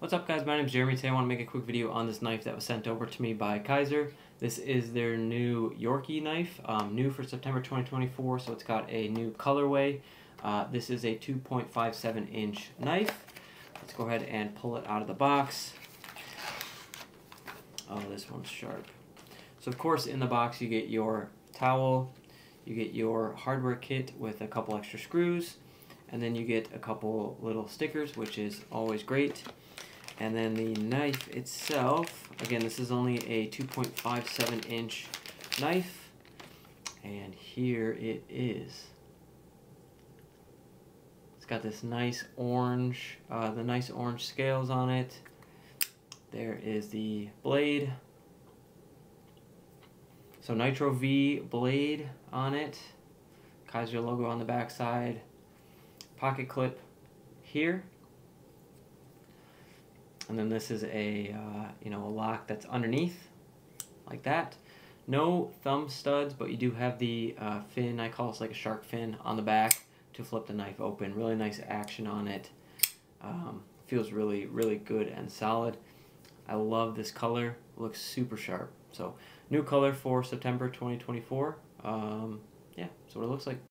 What's up guys, my name is Jeremy. Today I want to make a quick video on this knife that was sent over to me by Kizer. This is their new Yorkie knife, um, new for September 2024, so it's got a new colorway. Uh, this is a 2.57 inch knife. Let's go ahead and pull it out of the box. Oh, this one's sharp. So of course in the box you get your towel, you get your hardware kit with a couple extra screws, and then you get a couple little stickers, which is always great. And then the knife itself, again, this is only a 2.57 inch knife. And here it is. It's got this nice orange, uh, the nice orange scales on it. There is the blade. So Nitro V blade on it. Kizer logo on the back side. Pocket clip here and then this is a uh, you know a lock that's underneath like that. No thumb studs but you do have the uh, fin I call it like a shark fin on the back to flip the knife open. Really nice action on it. Um, feels really really good and solid. I love this color. Looks super sharp. So new color for September 2024 um, yeah so what it looks like